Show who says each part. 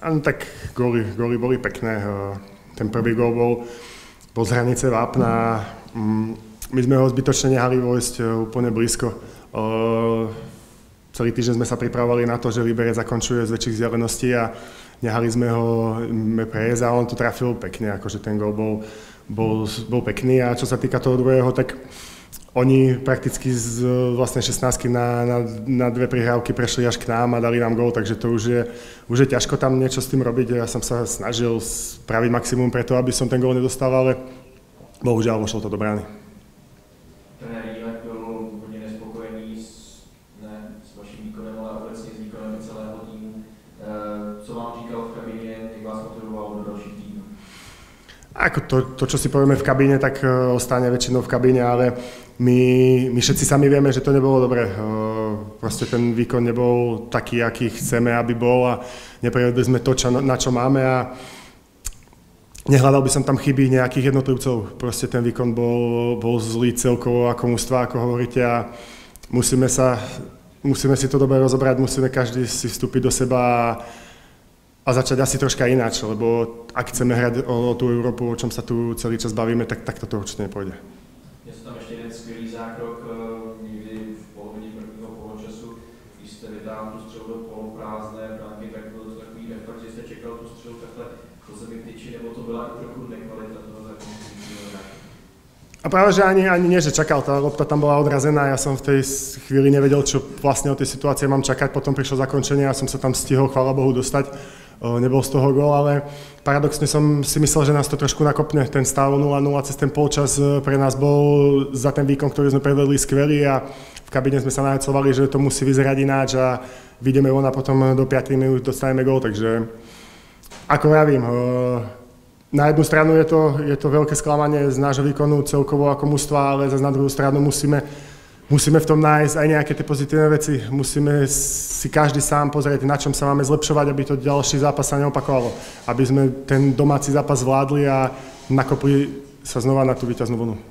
Speaker 1: Ano, tak góly, góly boli pekné. Ten prvý gól bol, bol z hranice vápna. Mm, my sme ho zbytočne nehali vojsť úplne blízko. Celý týždeň sme sa pripravovali na to, že Liberec zakončuje z väčších vzdialeností a nehali sme ho prejsť a on to trafil pekne, akože ten gól bol, bol, bol pekný a čo sa týka toho druhého, tak oni prakticky z vlastne 16 na, na, na dve prihrávky prešli až k nám a dali nám gól, takže to už je, už je ťažko tam niečo s tým robiť. Ja som sa snažil spraviť maximum preto, aby som ten gól nedostal, ale bohužiaľ vošlo to do brány. Ako to, to, čo si povieme v kabíne, tak uh, ostane väčšinou v kabíne, ale my, my všetci sami vieme, že to nebolo dobré. Uh, proste ten výkon nebol taký, aký chceme, aby bol a neprevedli sme to, čo, na čo máme a nehľadal by som tam chyby nejakých jednotlivcov. Proste ten výkon bol, bol zlý celkovo ako mústva, ako hovoríte a musíme sa, musíme si to dobre rozobrať, musíme každý si vstúpiť do seba a a začať asi troška ináč, lebo ak chceme hrať o, o tú Európu, o čom sa tu celý čas bavíme, tak, tak to určite nepôjde.
Speaker 2: Je tam ešte jeden skvělý zákrok eh, někdy v polovině prvního poločasu, když jste vytáhl tu střelu do poloprázdné branky, tak byl to takový reflex, že jste čekal tu střelu takhle po zemi tyči, nebo to byla i trochu nekvalita
Speaker 1: a práve, že ani, ani nie, že čakal, tá lopta tam bola odrazená, ja som v tej chvíli nevedel, čo vlastne o tej situácie mám čakať, potom prišlo zakončenie a som sa tam stihol, chvála Bohu, dostať nebol z toho gól, ale paradoxne som si myslel, že nás to trošku nakopne. Ten stav 0-0 cez ten polčas e, pre nás bol za ten výkon, ktorý sme predvedli skvelý a v kabine sme sa najcovali, že to musí vyzerať ináč a vidíme von a potom do 5 minút dostaneme gól, takže ako e, na jednu stranu je to, je to veľké sklamanie z nášho výkonu celkovo ako mužstva, ale zase na druhú stranu musíme musíme v tom nájsť aj nejaké tie pozitívne veci. Musíme si každý sám pozrieť, na čom sa máme zlepšovať, aby to ďalší zápas sa neopakovalo. Aby sme ten domáci zápas zvládli a nakopli sa znova na tú víťaznú vlnu.